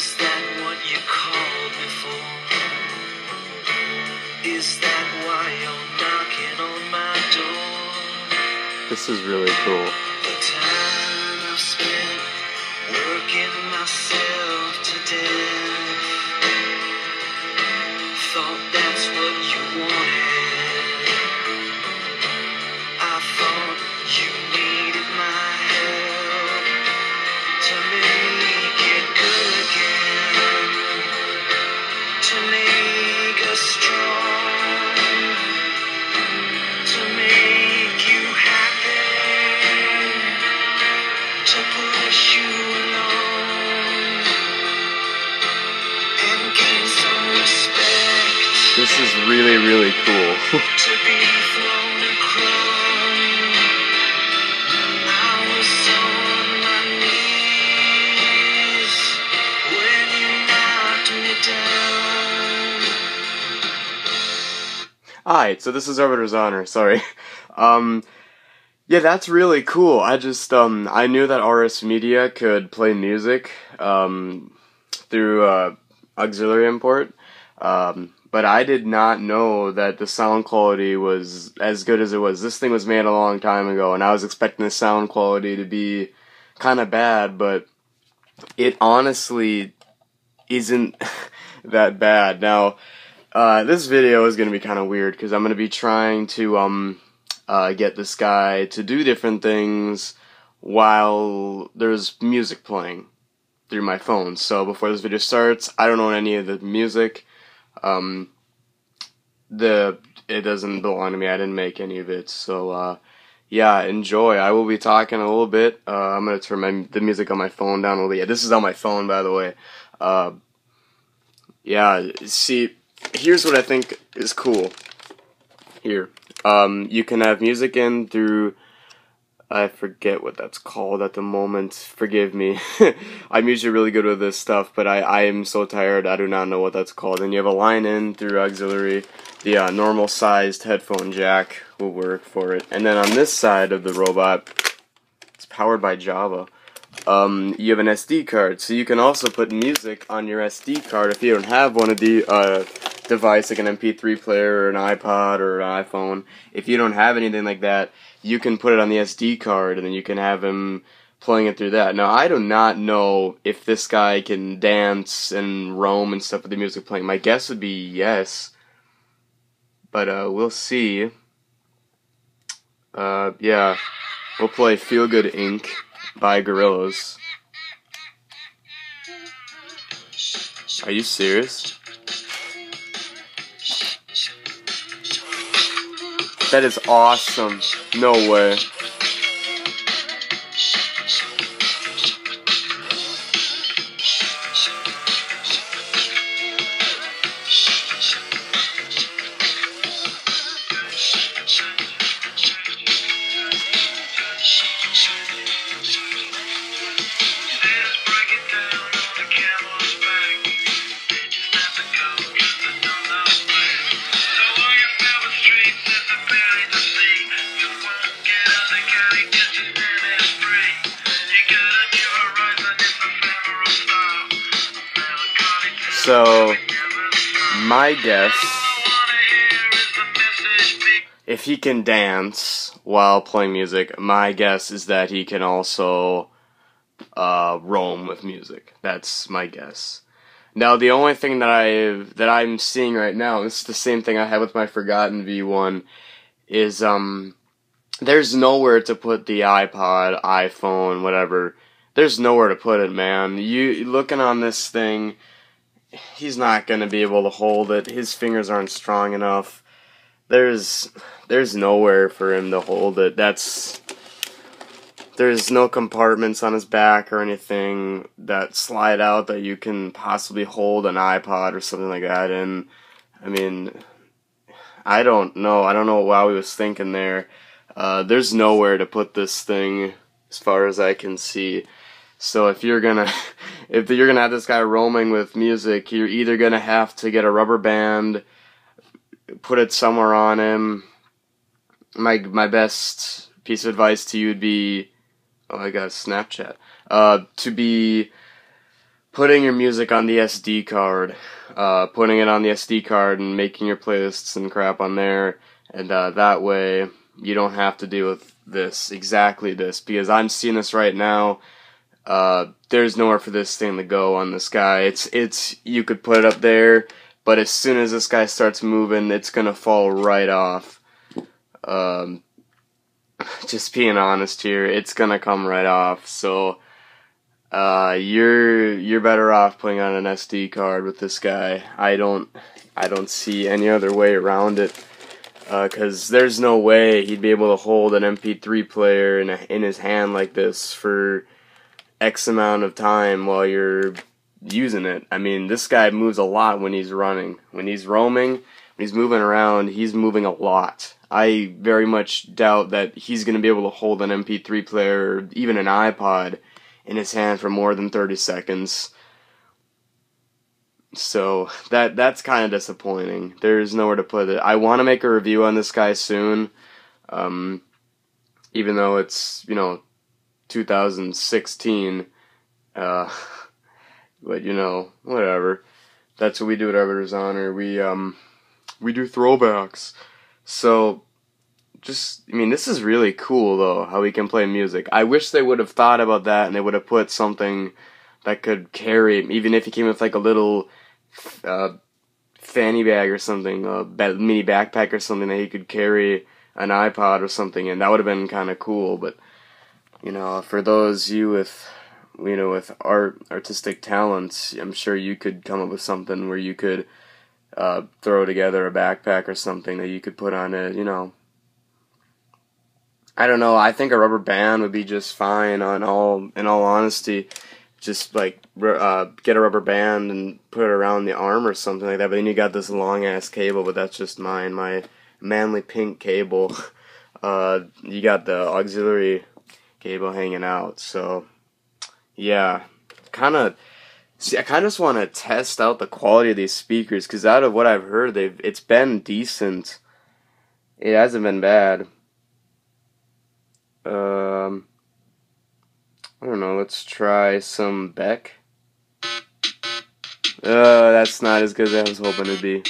Is that what you called me for? Is that why you're knocking on my door? This is really cool. This is really, really cool. to be thrown a crumb. I was on my knees when you knocked me down. Alright, so this is Arbiter's Honor, sorry. Um, yeah, that's really cool. I just, um, I knew that RS Media could play music, um, through, uh, auxiliary import. Um, but I did not know that the sound quality was as good as it was. This thing was made a long time ago, and I was expecting the sound quality to be kind of bad, but it honestly isn't that bad. Now, uh, this video is gonna be kind of weird because I'm gonna be trying to um uh, get this guy to do different things while there's music playing through my phone. So before this video starts, I don't know any of the music. Um, the it doesn't belong to me. I didn't make any of it. So uh, yeah, enjoy. I will be talking a little bit. Uh, I'm gonna turn my the music on my phone down a little bit. Yeah, this is on my phone, by the way. Uh, yeah, see, here's what I think is cool. Here, um, you can have music in through. I forget what that's called at the moment. Forgive me. I'm usually really good with this stuff, but I, I am so tired. I do not know what that's called. And you have a line in through auxiliary. The uh, normal sized headphone jack will work for it. And then on this side of the robot, it's powered by Java. Um, you have an SD card, so you can also put music on your SD card if you don't have one of the uh, device like an MP3 player or an iPod or an iPhone. If you don't have anything like that, you can put it on the SD card and then you can have him playing it through that. Now, I do not know if this guy can dance and roam and stuff with the music playing. My guess would be yes, but uh, we'll see. Uh, yeah, we'll play Feel Good Inc. by Gorillaz. Are you serious? That is awesome. No way. So, my guess, if he can dance while playing music, my guess is that he can also uh, roam with music. That's my guess. Now, the only thing that I that I'm seeing right now, this is the same thing I had with my Forgotten V1, is um, there's nowhere to put the iPod, iPhone, whatever. There's nowhere to put it, man. You looking on this thing, he's not gonna be able to hold it. His fingers aren't strong enough. There's there's nowhere for him to hold it. That's there's no compartments on his back or anything that slide out that you can possibly hold an iPod or something like that in. I mean, I don't know. I don't know what WowWee was thinking there. Uh, there's nowhere to put this thing as far as I can see. So if you're gonna if you're gonna have this guy roaming with music, you're either gonna have to get a rubber band, put it somewhere on him, my my best piece of advice to you would be, oh, I got Snapchat. Uh, to be putting your music on the SD card, uh, putting it on the SD card and making your playlists and crap on there, and uh, that way you don't have to deal with this exactly this because I'm seeing this right now. Uh, there's nowhere for this thing to go on this guy. It's it's you could put it up there, but as soon as this guy starts moving, it's gonna fall right off. Um, just being honest here, it's gonna come right off. So uh, you're you're better off putting on an SD card with this guy. I don't I don't see any other way around it. Because uh, there's no way he'd be able to hold an MP3 player in, a, in his hand like this for X amount of time while you're using it. I mean, this guy moves a lot when he's running. When he's roaming, when he's moving around, he's moving a lot. I very much doubt that he's going to be able to hold an MP3 player or even an iPod in his hand for more than 30 seconds. So that that's kind of disappointing. There's nowhere to put it. I want to make a review on this guy soon, um, even though it's you know 2016. Uh, but you know whatever. That's what we do at Arbiter's Honor. We um we do throwbacks. So just I mean this is really cool though how we can play music. I wish they would have thought about that and they would have put something that could carry even if he came with like a little uh, fanny bag or something, a mini backpack or something that he could carry an iPod or something, and that would have been kind of cool. But you know, for those you with you know with art artistic talents, I'm sure you could come up with something where you could uh, throw together a backpack or something that you could put on it. You know, I don't know. I think a rubber band would be just fine. On all, in all honesty, just like uh, get a rubber band and put it around the arm or something like that. But then you got this long ass cable, but that's just mine. My manly pink cable. Uh, you got the auxiliary cable hanging out. So yeah, kind of. See, I kind of just want to test out the quality of these speakers because out of what I've heard, they've it's been decent. It hasn't been bad. Um, I don't know, let's try some Beck. Uh, that's not as good as I was hoping it'd be.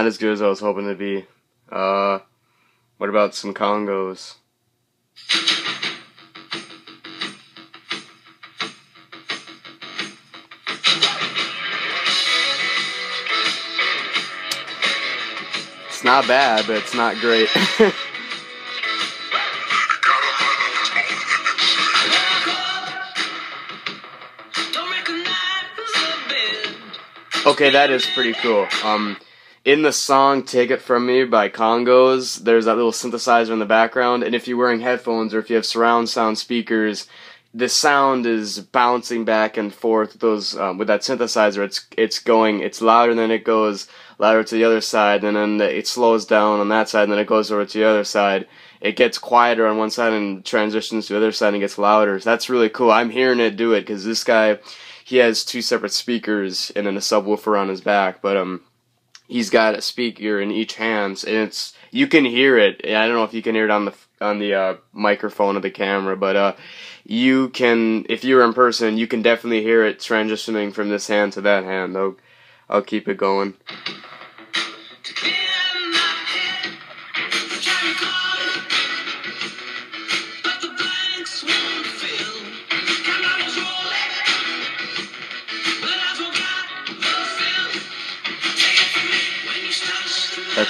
Not as good as I was hoping to be. Uh, what about some Kongos? It's not bad, but it's not great. okay, that is pretty cool. Um, in the song Take It From Me by Kongos, there's that little synthesizer in the background, and if you're wearing headphones or if you have surround sound speakers, the sound is bouncing back and forth with those um, with that synthesizer. It's it's going it's louder, then it goes louder to the other side, and then it slows down on that side, and then it goes over to the other side. It gets quieter on one side and transitions to the other side and gets louder. So that's really cool. I'm hearing it do it because this guy, he has two separate speakers and then a subwoofer on his back, but um he's got a speaker in each hand, and it's you can hear it. I don't know if you can hear it on the on the uh, microphone of the camera, but uh, you can if you're in person, you can definitely hear it transitioning from this hand to that hand. I'll I'll keep it going.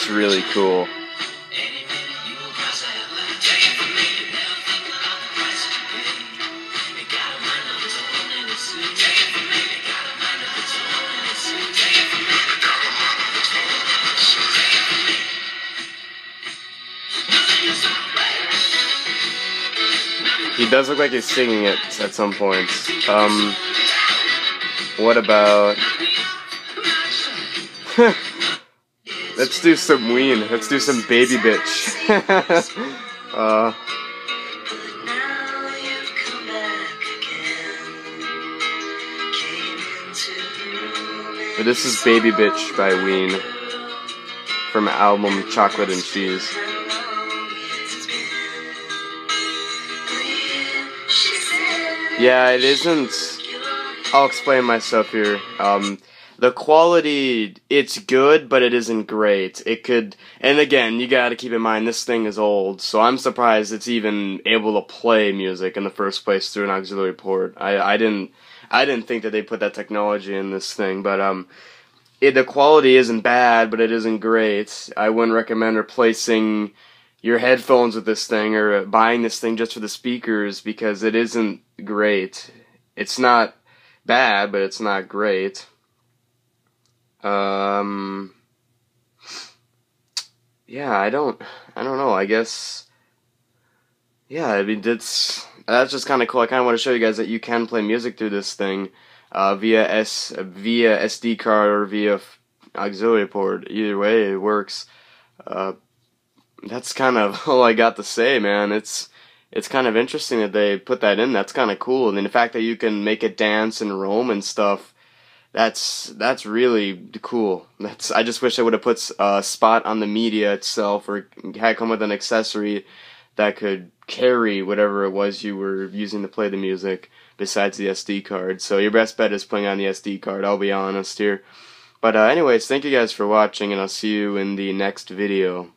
That's really cool. He does look like he's singing it at some points. Um, what about? Let's do some Ween. Let's do some baby bitch. uh, this is Baby Bitch by Ween from album Chocolate and Cheese. Yeah, it isn't. I'll explain myself here. Um, the quality, it's good, but it isn't great. It could, and again, you gotta keep in mind this thing is old, so I'm surprised it's even able to play music in the first place through an auxiliary port. I, I didn't, I didn't think that they put that technology in this thing, but um, it, the quality isn't bad, but it isn't great. I wouldn't recommend replacing your headphones with this thing or buying this thing just for the speakers because it isn't great. It's not bad, but it's not great. Um Yeah, I don't I don't know. I guess Yeah, I mean it's that's just kind of cool. I kind of want to show you guys that you can play music through this thing uh, via S via SD card or via auxiliary port. Either way, it works. Uh, that's kind of all I got to say, man. It's it's kind of interesting that they put that in. That's kind of cool, and the fact that you can make it dance and roam and stuff. That's that's really cool. That's I just wish I would have put a spot on the media itself, or had come with an accessory that could carry whatever it was you were using to play the music besides the SD card. So your best bet is playing on the SD card. I'll be honest here. But uh, anyways, thank you guys for watching, and I'll see you in the next video.